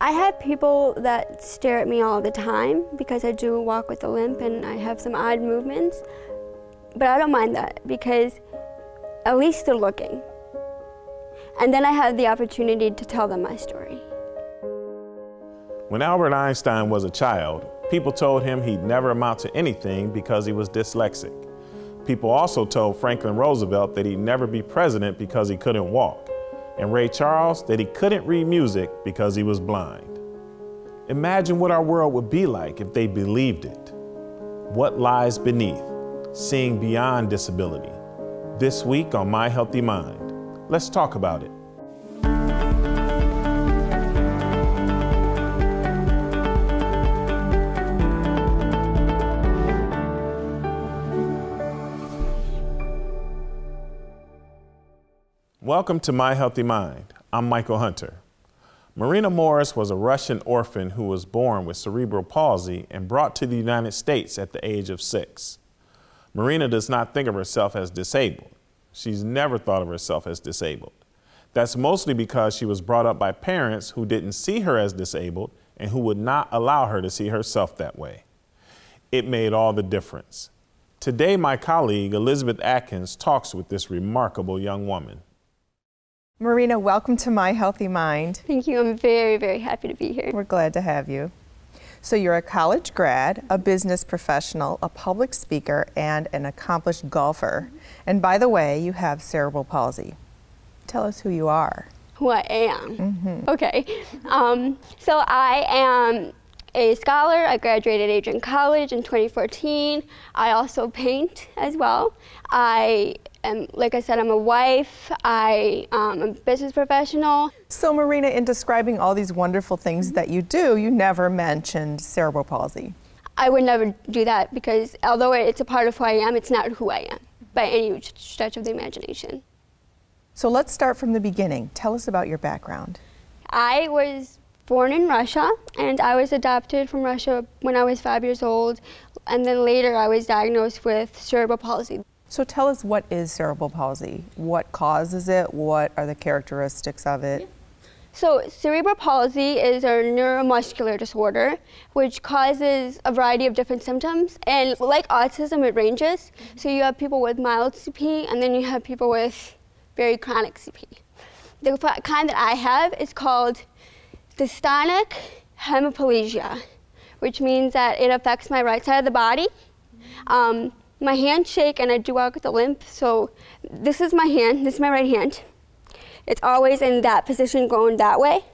I have people that stare at me all the time because I do walk with a limp and I have some odd movements. But I don't mind that because at least they're looking. And then I have the opportunity to tell them my story. When Albert Einstein was a child, people told him he'd never amount to anything because he was dyslexic. People also told Franklin Roosevelt that he'd never be president because he couldn't walk and Ray Charles that he couldn't read music because he was blind. Imagine what our world would be like if they believed it. What lies beneath? Seeing beyond disability. This week on My Healthy Mind. Let's talk about it. Welcome to My Healthy Mind. I'm Michael Hunter. Marina Morris was a Russian orphan who was born with cerebral palsy and brought to the United States at the age of six. Marina does not think of herself as disabled. She's never thought of herself as disabled. That's mostly because she was brought up by parents who didn't see her as disabled and who would not allow her to see herself that way. It made all the difference. Today, my colleague Elizabeth Atkins talks with this remarkable young woman. Marina, welcome to My Healthy Mind. Thank you. I'm very, very happy to be here. We're glad to have you. So, you're a college grad, a business professional, a public speaker, and an accomplished golfer. And by the way, you have cerebral palsy. Tell us who you are. Who I am. Mm-hmm. Okay. Um, so, I am a scholar. I graduated Adrian College in 2014. I also paint as well. I am, like I said, I'm a wife. I am um, a business professional. So, Marina, in describing all these wonderful things that you do, you never mentioned cerebral palsy. I would never do that because although it's a part of who I am, it's not who I am by any stretch of the imagination. So let's start from the beginning. Tell us about your background. I was born in Russia, and I was adopted from Russia when I was five years old, and then later I was diagnosed with cerebral palsy. So tell us what is cerebral palsy? What causes it? What are the characteristics of it? Yeah. So cerebral palsy is a neuromuscular disorder which causes a variety of different symptoms and like autism it ranges. Mm -hmm. So you have people with mild CP and then you have people with very chronic CP. The kind that I have is called dystonic hemiplegia, which means that it affects my right side of the body. Um, my hand shake and I do walk with a limp. So this is my hand, this is my right hand. It's always in that position going that way.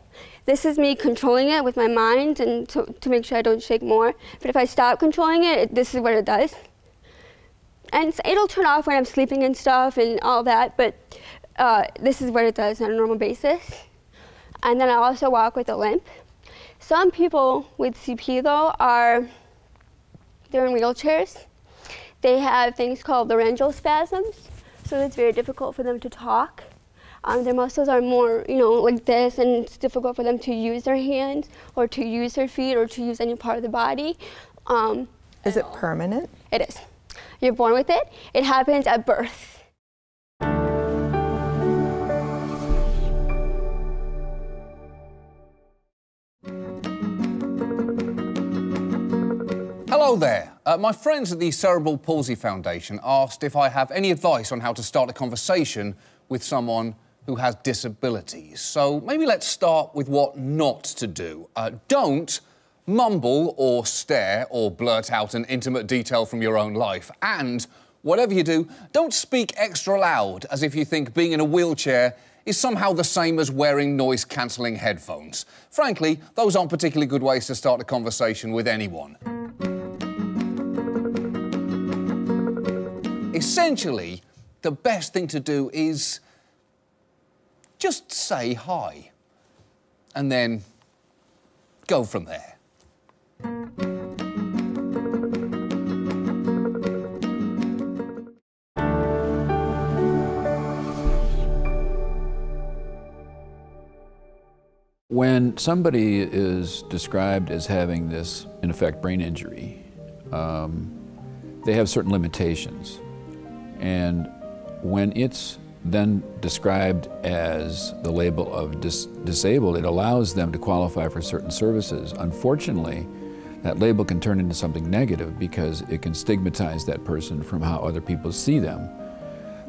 This is me controlling it with my mind and to, to make sure I don't shake more. But if I stop controlling it, this is what it does. And it'll turn off when I'm sleeping and stuff and all that, but uh, this is what it does on a normal basis and then I also walk with a limp. Some people with CP though are, they're in wheelchairs. They have things called laryngeal spasms, so it's very difficult for them to talk. Um, their muscles are more, you know, like this, and it's difficult for them to use their hands or to use their feet or to use any part of the body. Um, is it permanent? It is. You're born with it. It happens at birth. Hello there. Uh, my friends at the Cerebral Palsy Foundation asked if I have any advice on how to start a conversation with someone who has disabilities. So maybe let's start with what not to do. Uh, don't mumble or stare or blurt out an intimate detail from your own life. And whatever you do, don't speak extra loud as if you think being in a wheelchair is somehow the same as wearing noise-cancelling headphones. Frankly, those aren't particularly good ways to start a conversation with anyone. Essentially, the best thing to do is just say hi and then go from there. When somebody is described as having this, in effect, brain injury, um, they have certain limitations. And when it's then described as the label of dis disabled, it allows them to qualify for certain services. Unfortunately, that label can turn into something negative because it can stigmatize that person from how other people see them.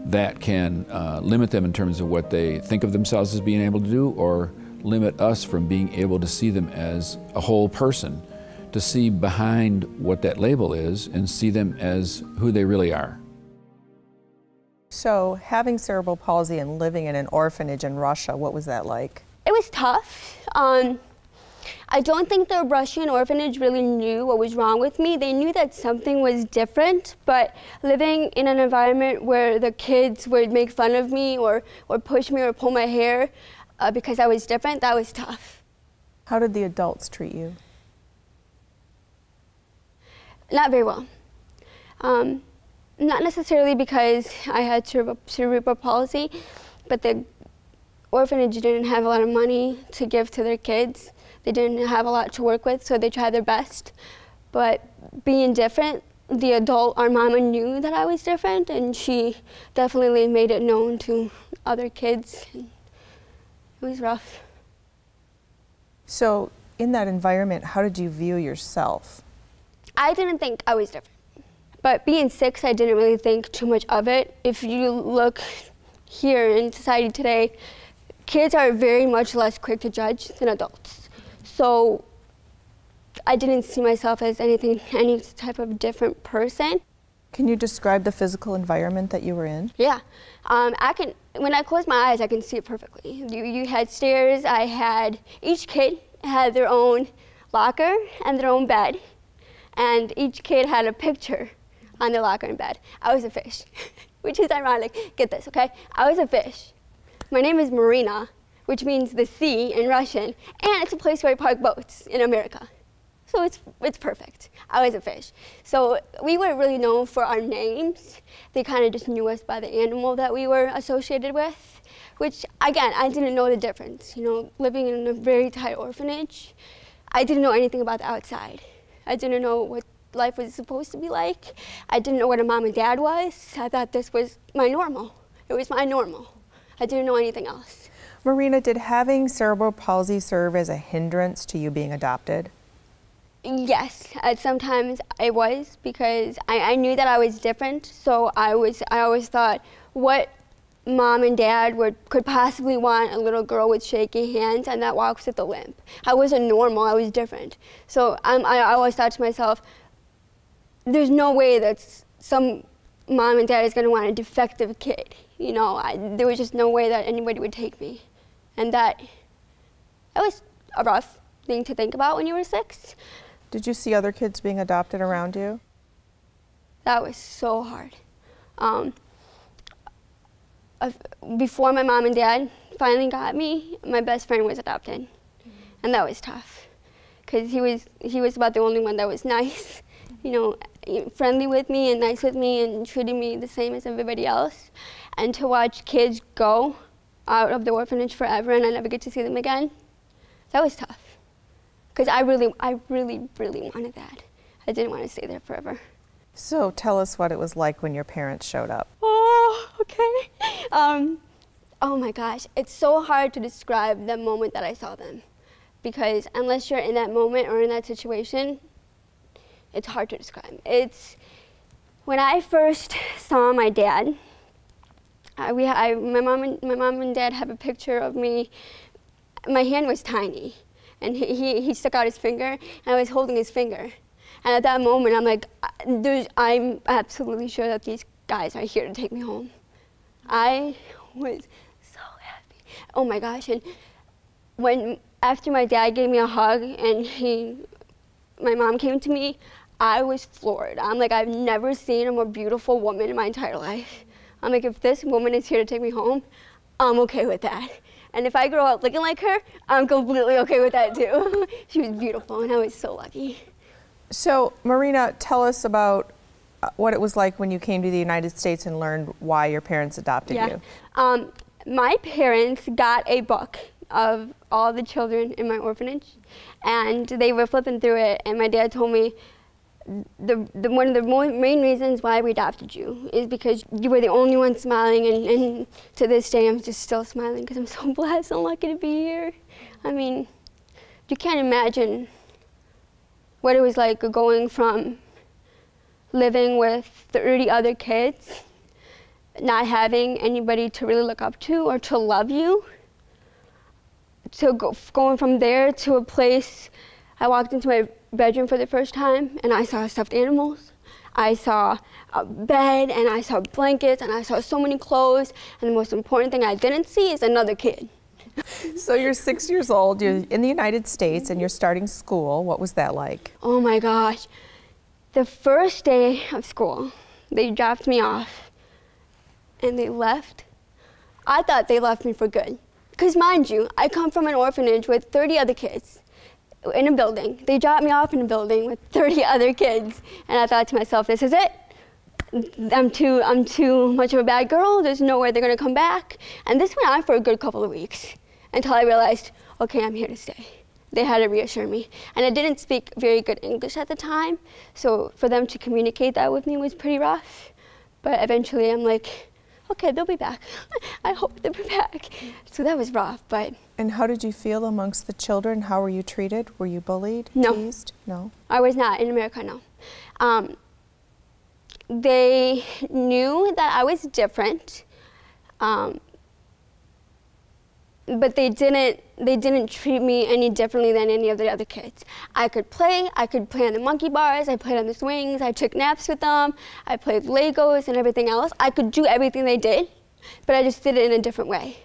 That can uh, limit them in terms of what they think of themselves as being able to do or limit us from being able to see them as a whole person, to see behind what that label is and see them as who they really are. So, having cerebral palsy and living in an orphanage in Russia, what was that like? It was tough. Um, I don't think the Russian orphanage really knew what was wrong with me. They knew that something was different, but living in an environment where the kids would make fun of me or, or push me or pull my hair uh, because I was different, that was tough. How did the adults treat you? Not very well. Um, not necessarily because I had cerebral palsy, but the orphanage didn't have a lot of money to give to their kids. They didn't have a lot to work with, so they tried their best. But being different, the adult, our mama knew that I was different, and she definitely made it known to other kids. It was rough. So, in that environment, how did you view yourself? I didn't think I was different. But being six, I didn't really think too much of it. If you look here in society today, kids are very much less quick to judge than adults. So I didn't see myself as anything, any type of different person. Can you describe the physical environment that you were in? Yeah, um, I can. When I close my eyes, I can see it perfectly. You, you had stairs. I had each kid had their own locker and their own bed, and each kid had a picture on the locker in bed. I was a fish, which is ironic. Get this, okay? I was a fish. My name is Marina, which means the sea in Russian, and it's a place where I park boats in America. So it's, it's perfect. I was a fish. So we weren't really known for our names. They kind of just knew us by the animal that we were associated with, which, again, I didn't know the difference. You know, living in a very tight orphanage, I didn't know anything about the outside. I didn't know what life was supposed to be like. I didn't know what a mom and dad was. I thought this was my normal. It was my normal. I didn't know anything else. Marina, did having cerebral palsy serve as a hindrance to you being adopted? Yes, at sometimes I was because I, I knew that I was different. So I was I always thought, what mom and dad would could possibly want a little girl with shaky hands and that walks with a limp. I wasn't normal. I was different. So um, I, I always thought to myself, there's no way that some mom and dad is going to want a defective kid. You know, I, there was just no way that anybody would take me. And that, that was a rough thing to think about when you were six. Did you see other kids being adopted around you? That was so hard. Um, before my mom and dad finally got me, my best friend was adopted. Mm -hmm. And that was tough. Because he was, he was about the only one that was nice you know, friendly with me and nice with me and treating me the same as everybody else. And to watch kids go out of the orphanage forever and I never get to see them again, that was tough. Because I really, I really, really wanted that. I didn't want to stay there forever. So tell us what it was like when your parents showed up. Oh, okay. Um, oh my gosh, it's so hard to describe the moment that I saw them. Because unless you're in that moment or in that situation, it's hard to describe. It's when I first saw my dad. Uh, we, I, my mom and my mom and dad have a picture of me. My hand was tiny, and he, he, he stuck out his finger, and I was holding his finger. And at that moment, I'm like, I'm absolutely sure that these guys are here to take me home. I was so happy. Oh my gosh! And when after my dad gave me a hug and he, my mom came to me, I was floored. I'm like, I've never seen a more beautiful woman in my entire life. I'm like, if this woman is here to take me home, I'm okay with that. And if I grow up looking like her, I'm completely okay with that too. she was beautiful and I was so lucky. So, Marina, tell us about uh, what it was like when you came to the United States and learned why your parents adopted yeah. you. Um, my parents got a book of all the children in my orphanage and they were flipping through it and my dad told me the, the one of the main reasons why we adopted you is because you were the only one smiling, and, and to this day I'm just still smiling because I'm so blessed and lucky to be here. I mean, you can't imagine what it was like going from living with 30 other kids, not having anybody to really look up to or to love you, to go, going from there to a place, I walked into my bedroom for the first time and I saw stuffed animals. I saw a bed and I saw blankets and I saw so many clothes. And the most important thing I didn't see is another kid. so you're six years old, you're in the United States and you're starting school. What was that like? Oh my gosh. The first day of school, they dropped me off and they left. I thought they left me for good. Because mind you, I come from an orphanage with 30 other kids in a building. They dropped me off in a building with 30 other kids. And I thought to myself, this is it. I'm too, I'm too much of a bad girl. There's no way they're going to come back. And this went on for a good couple of weeks until I realized, okay, I'm here to stay. They had to reassure me. And I didn't speak very good English at the time. So for them to communicate that with me was pretty rough. But eventually I'm like, okay, they'll be back. I hope they'll be back. So that was rough, but. And how did you feel amongst the children? How were you treated? Were you bullied, no. teased? No. I was not in America, no. Um, they knew that I was different. Um, but they didn't they didn't treat me any differently than any of the other kids. I could play, I could play on the monkey bars, I played on the swings, I took naps with them, I played Legos and everything else. I could do everything they did, but I just did it in a different way.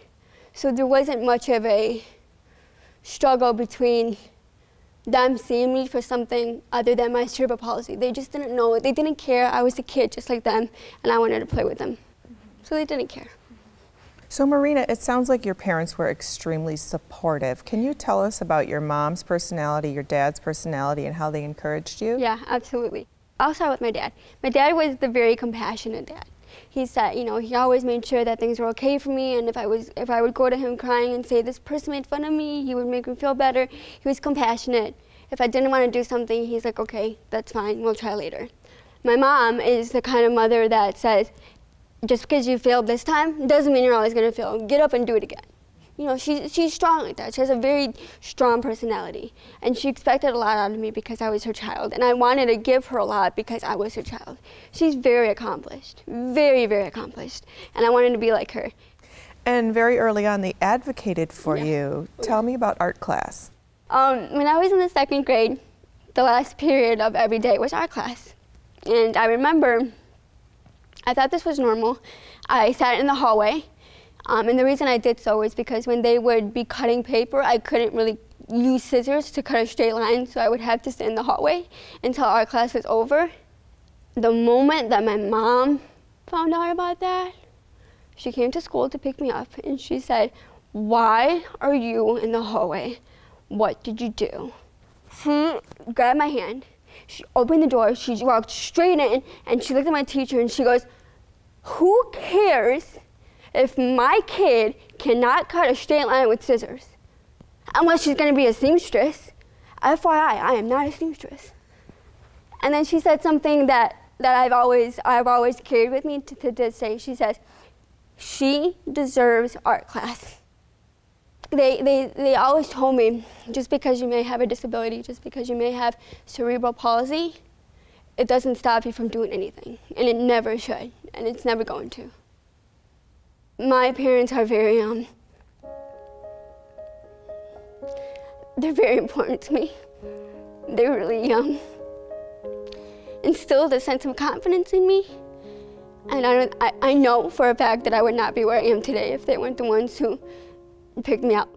So there wasn't much of a struggle between them seeing me for something other than my cerebral palsy. They just didn't know, it. they didn't care. I was a kid just like them, and I wanted to play with them. So they didn't care. So Marina, it sounds like your parents were extremely supportive. Can you tell us about your mom's personality, your dad's personality, and how they encouraged you? Yeah, absolutely. I'll start with my dad. My dad was the very compassionate dad. He said, you know, he always made sure that things were okay for me, and if I was, if I would go to him crying and say, this person made fun of me, he would make me feel better. He was compassionate. If I didn't want to do something, he's like, okay, that's fine, we'll try later. My mom is the kind of mother that says, just because you failed this time doesn't mean you're always going to fail. Get up and do it again. You know, she, she's strong like that. She has a very strong personality. And she expected a lot out of me because I was her child. And I wanted to give her a lot because I was her child. She's very accomplished, very, very accomplished. And I wanted to be like her. And very early on, they advocated for yeah. you. Tell me about art class. Um, when I was in the second grade, the last period of every day was art class. And I remember I thought this was normal. I sat in the hallway, um, and the reason I did so was because when they would be cutting paper, I couldn't really use scissors to cut a straight line, so I would have to sit in the hallway until our class was over. The moment that my mom found out about that, she came to school to pick me up, and she said, why are you in the hallway? What did you do? She grabbed my hand she opened the door, she walked straight in, and she looked at my teacher and she goes, Who cares if my kid cannot cut a straight line with scissors? Unless she's gonna be a seamstress. FYI, I am not a seamstress. And then she said something that, that I've always I've always carried with me to, to this day. She says, She deserves art class they, they, they always told me just because you may have a disability, just because you may have cerebral palsy, it doesn't stop you from doing anything. And it never should, and it's never going to. My parents are very, um, they're very important to me. They really um, instilled a sense of confidence in me. And I, I, I know for a fact that I would not be where I am today if they weren't the ones who picked me up.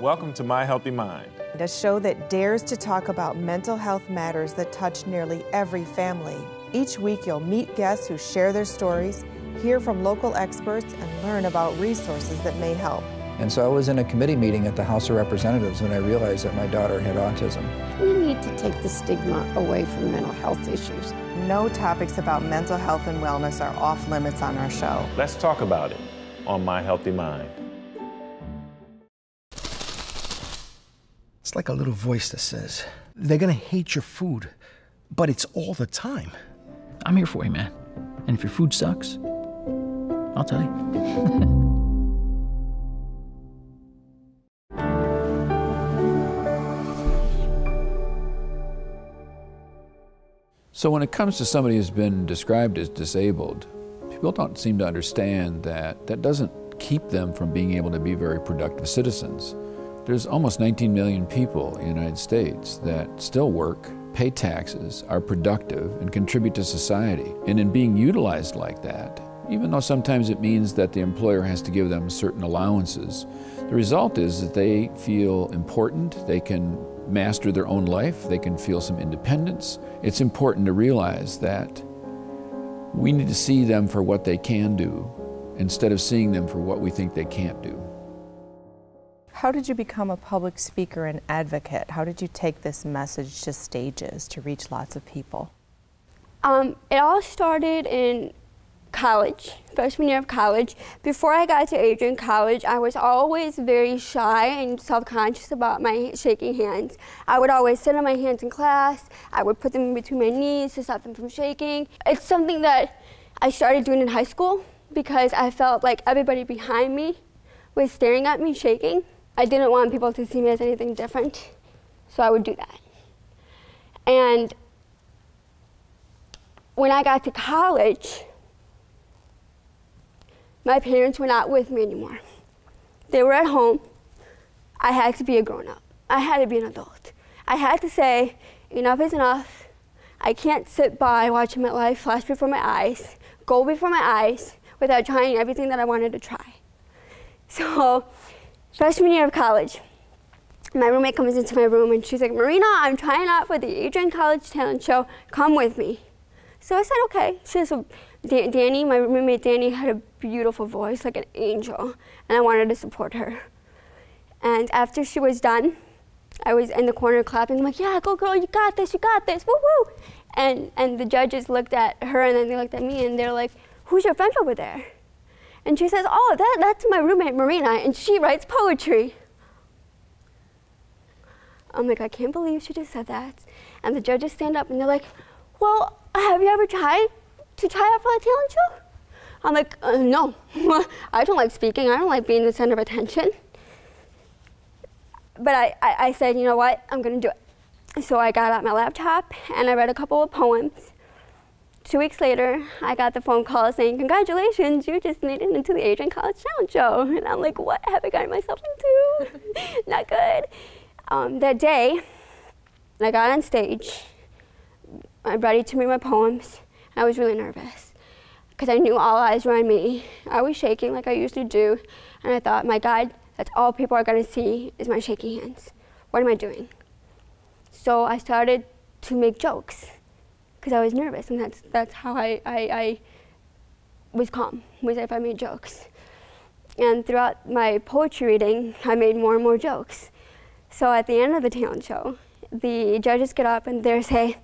Welcome to My Healthy Mind, a show that dares to talk about mental health matters that touch nearly every family. Each week, you'll meet guests who share their stories, hear from local experts, and learn about resources that may help. And so I was in a committee meeting at the House of Representatives when I realized that my daughter had autism. We need to take the stigma away from mental health issues. No topics about mental health and wellness are off limits on our show. Let's talk about it. on My Healthy Mind. It's like a little voice that says, they're gonna hate your food, but it's all the time. I'm here for you, man. And if your food sucks, I'll tell you. So when it comes to somebody who's been described as disabled, people don't seem to understand that that doesn't keep them from being able to be very productive citizens. There's almost 19 million people in the United States that still work, pay taxes, are productive, and contribute to society. And in being utilized like that, even though sometimes it means that the employer has to give them certain allowances, the result is that they feel important, they can master their own life, they can feel some independence. It's important to realize that we need to see them for what they can do instead of seeing them for what we think they can't do. How did you become a public speaker and advocate? How did you take this message to stages to reach lots of people? Um, it all started in college, freshman year of college. Before I got to Adrian College, I was always very shy and self-conscious about my shaking hands. I would always sit on my hands in class. I would put them between my knees to stop them from shaking. It's something that I started doing in high school because I felt like everybody behind me was staring at me shaking. I didn't want people to see me as anything different, so I would do that. And when I got to college, my parents were not with me anymore. They were at home. I had to be a grown up. I had to be an adult. I had to say, enough is enough. I can't sit by watching my life flash before my eyes, go before my eyes, without trying everything that I wanted to try. So, freshman year of college, my roommate comes into my room and she's like, Marina, I'm trying out for the Adrian College Talent Show. Come with me. So I said, okay. She Danny, my roommate Danny, had a beautiful voice, like an angel, and I wanted to support her. And after she was done, I was in the corner clapping, I'm like, yeah, go girl, you got this, you got this, woo woo. And, and the judges looked at her and then they looked at me and they're like, who's your friend over there? And she says, oh, that, that's my roommate Marina, and she writes poetry. I'm like, I can't believe she just said that. And the judges stand up and they're like, well, have you ever tried to try out for a talent show? I'm like, uh, no, I don't like speaking. I don't like being the center of attention. But I, I, I said, you know what, I'm going to do it. So I got out my laptop and I read a couple of poems. Two weeks later, I got the phone call saying, congratulations, you just made it into the Adrian College Talent Show. And I'm like, what have I gotten myself into? Not good. Um, that day, I got on stage. I'm ready to read my poems. I was really nervous because I knew all eyes were on me. I was shaking like I usually do, and I thought, my God, that's all people are going to see is my shaky hands. What am I doing? So I started to make jokes because I was nervous, and that's, that's how I, I, I was calm, was if I made jokes. And throughout my poetry reading, I made more and more jokes. So at the end of the talent show, the judges get up and they say,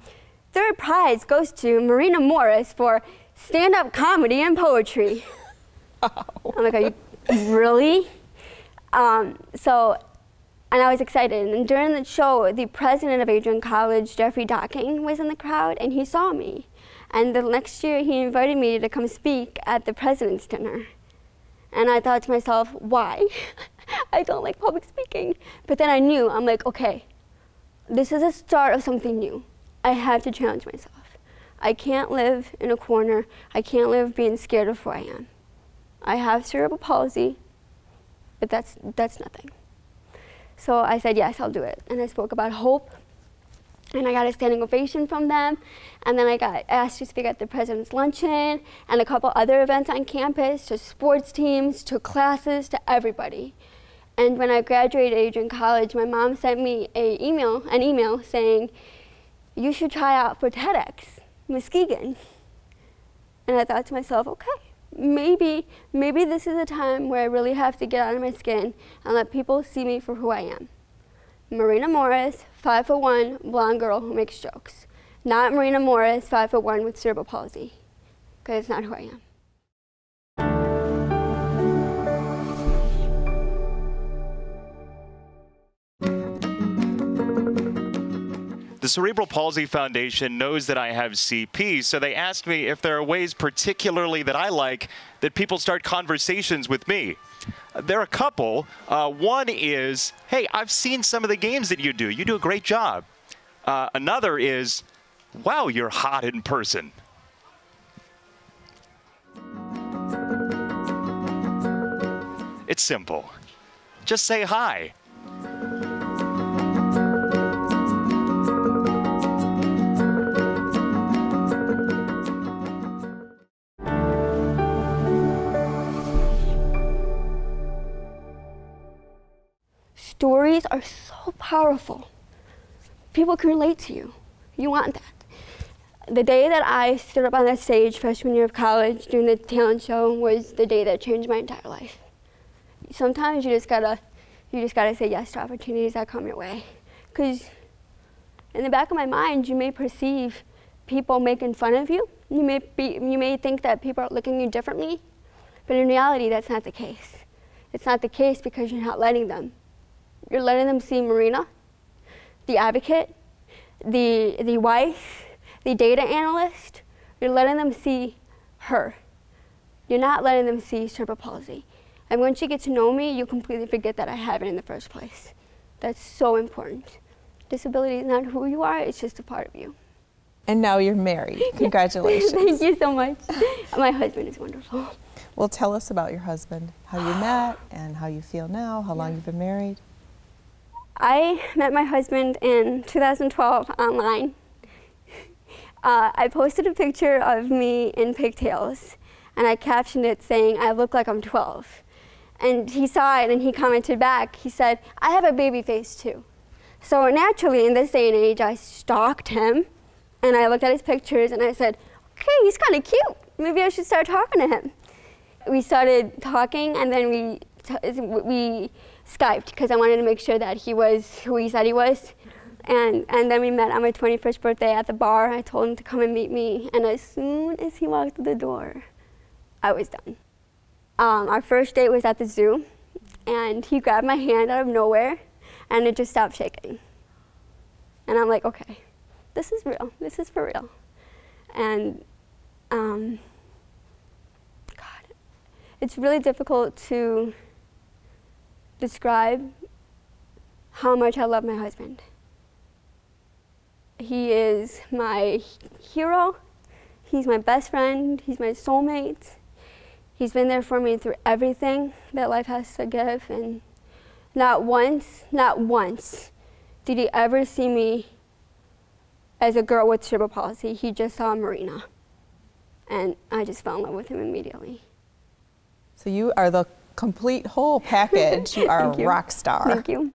Third prize goes to Marina Morris for stand-up comedy and poetry. Oh. I'm like, are you really? Um, so, and I was excited. And during the show, the president of Adrian College, Jeffrey Docking, was in the crowd, and he saw me. And the next year, he invited me to come speak at the president's dinner. And I thought to myself, why? I don't like public speaking. But then I knew, I'm like, okay, this is a start of something new. I have to challenge myself. I can't live in a corner. I can't live being scared of who I am. I have cerebral palsy, but that's, that's nothing. So I said, yes, I'll do it. And I spoke about hope, and I got a standing ovation from them. And then I got asked to speak at the president's luncheon and a couple other events on campus, to sports teams, to classes, to everybody. And when I graduated Adrian College, my mom sent me a email, an email saying, you should try out for TEDx, Muskegon. And I thought to myself, okay, maybe, maybe this is a time where I really have to get out of my skin and let people see me for who I am. Marina Morris, five foot one, blonde girl who makes jokes. Not Marina Morris, five foot one with cerebral palsy, because it's not who I am. The Cerebral Palsy Foundation knows that I have CP, so they asked me if there are ways particularly that I like that people start conversations with me. There are a couple. Uh, one is, hey, I've seen some of the games that you do. You do a great job. Uh, another is, wow, you're hot in person. It's simple. Just say hi. Stories are so powerful. People can relate to you. You want that. The day that I stood up on that stage freshman year of college doing the talent show was the day that changed my entire life. Sometimes you just gotta, you just gotta say yes to opportunities that come your way. Because in the back of my mind, you may perceive people making fun of you. You may, be, you may think that people are looking at you differently, but in reality, that's not the case. It's not the case because you're not letting them. You're letting them see Marina, the advocate, the, the wife, the data analyst. You're letting them see her. You're not letting them see cerebral palsy. And once you get to know me, you completely forget that I have it in the first place. That's so important. Disability is not who you are, it's just a part of you. And now you're married. Congratulations. Thank you so much. My husband is wonderful. Well, tell us about your husband, how you met, and how you feel now, how long you've been married. I met my husband in 2012 online. Uh, I posted a picture of me in pigtails, and I captioned it saying, I look like I'm 12. And he saw it and he commented back, he said, I have a baby face too. So naturally, in this day and age, I stalked him and I looked at his pictures and I said, okay, he's kind of cute. Maybe I should start talking to him. We started talking and then we, we Skyped because I wanted to make sure that he was who he said he was. And, and then we met on my 21st birthday at the bar. I told him to come and meet me. And as soon as he walked through the door, I was done. Um, our first date was at the zoo. And he grabbed my hand out of nowhere and it just stopped shaking. And I'm like, okay, this is real. This is for real. And um, God, it's really difficult to describe how much I love my husband. He is my hero. He's my best friend. He's my soulmate. He's been there for me through everything that life has to give. And not once, not once did he ever see me as a girl with cerebral palsy. He just saw Marina. And I just fell in love with him immediately. So you are the complete whole package. You are a rock star. Thank you.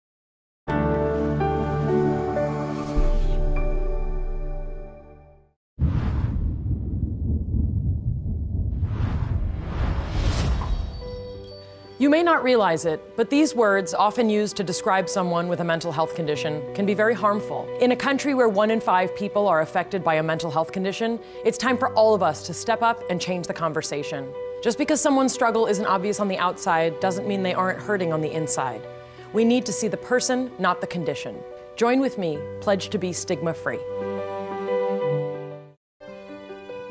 You may not realize it, but these words, often used to describe someone with a mental health condition, can be very harmful. In a country where one in five people are affected by a mental health condition, it's time for all of us to step up and change the conversation. Just because someone's struggle isn't obvious on the outside doesn't mean they aren't hurting on the inside. We need to see the person, not the condition. Join with me, pledge to be stigma free.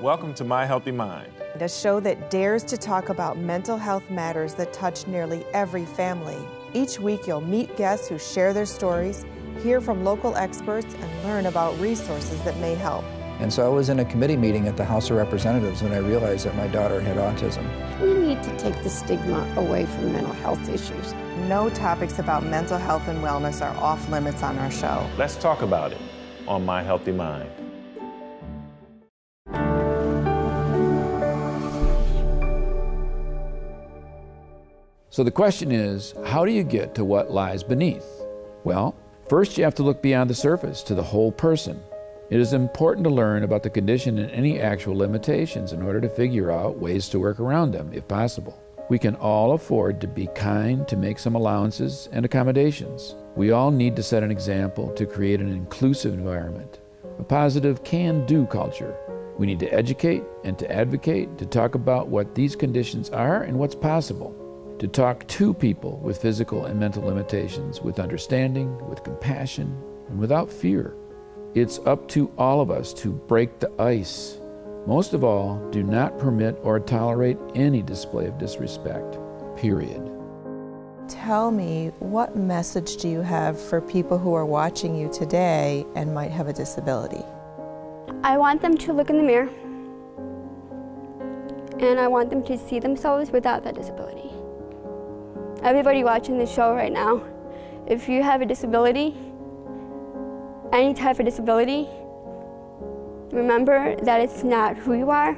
Welcome to My Healthy Mind, a show that dares to talk about mental health matters that touch nearly every family. Each week, you'll meet guests who share their stories, hear from local experts, and learn about resources that may help. And so I was in a committee meeting at the House of Representatives when I realized that my daughter had autism. We need to take the stigma away from mental health issues. No topics about mental health and wellness are off limits on our show. Let's talk about it on My Healthy Mind. So the question is, how do you get to what lies beneath? Well, first you have to look beyond the surface to the whole person. It is important to learn about the condition and any actual limitations in order to figure out ways to work around them, if possible. We can all afford to be kind, to make some allowances and accommodations. We all need to set an example to create an inclusive environment, a positive can do culture. We need to educate and to advocate, to talk about what these conditions are and what's possible, to talk to people with physical and mental limitations with understanding, with compassion, and without fear. It's up to all of us to break the ice. Most of all, do not permit or tolerate any display of disrespect, period. Tell me, what message do you have for people who are watching you today and might have a disability? I want them to look in the mirror and I want them to see themselves without that disability. Everybody watching this show right now, if you have a disability, any type of disability, remember that it's not who you are,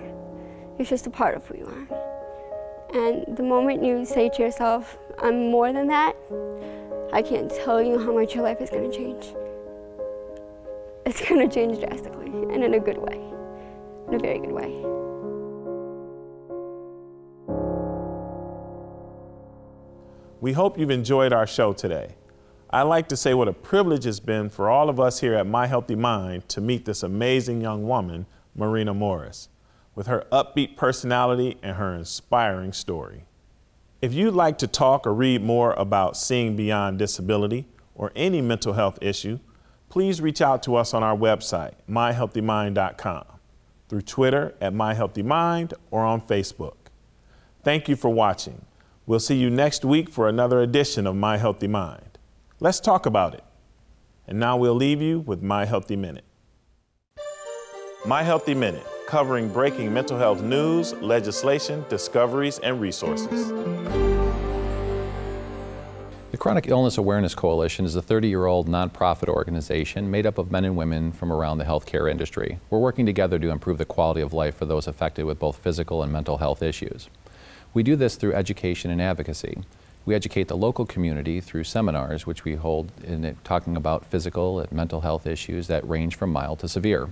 it's just a part of who you are. And the moment you say to yourself, I'm more than that, I can't tell you how much your life is going to change. It's going to change drastically and in a good way, in a very good way. We hope you've enjoyed our show today. I like to say what a privilege it's been for all of us here at My Healthy Mind to meet this amazing young woman, Marina Morris, with her upbeat personality and her inspiring story. If you'd like to talk or read more about seeing beyond disability or any mental health issue, please reach out to us on our website, myhealthymind.com, through Twitter at myhealthymind or on Facebook. Thank you for watching. We'll see you next week for another edition of My Healthy Mind. Let's talk about it. And now we'll leave you with My Healthy Minute. My Healthy Minute, covering breaking mental health news, legislation, discoveries, and resources. The Chronic Illness Awareness Coalition is a 30-year-old nonprofit organization made up of men and women from around the healthcare industry. We're working together to improve the quality of life for those affected with both physical and mental health issues. We do this through education and advocacy. We educate the local community through seminars, which we hold in it, talking about physical and mental health issues that range from mild to severe.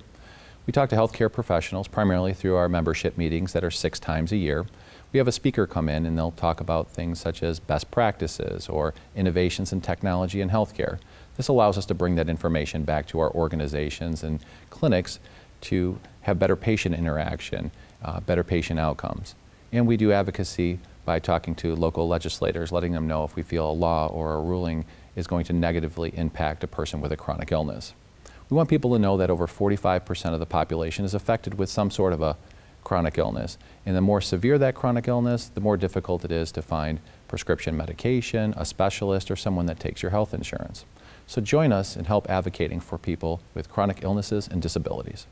We talk to healthcare professionals primarily through our membership meetings that are six times a year. We have a speaker come in and they'll talk about things such as best practices or innovations in technology and healthcare. This allows us to bring that information back to our organizations and clinics to have better patient interaction, uh, better patient outcomes. And we do advocacy by talking to local legislators, letting them know if we feel a law or a ruling is going to negatively impact a person with a chronic illness. We want people to know that over 45% of the population is affected with some sort of a chronic illness. And the more severe that chronic illness, the more difficult it is to find prescription medication, a specialist, or someone that takes your health insurance. So join us in help advocating for people with chronic illnesses and disabilities.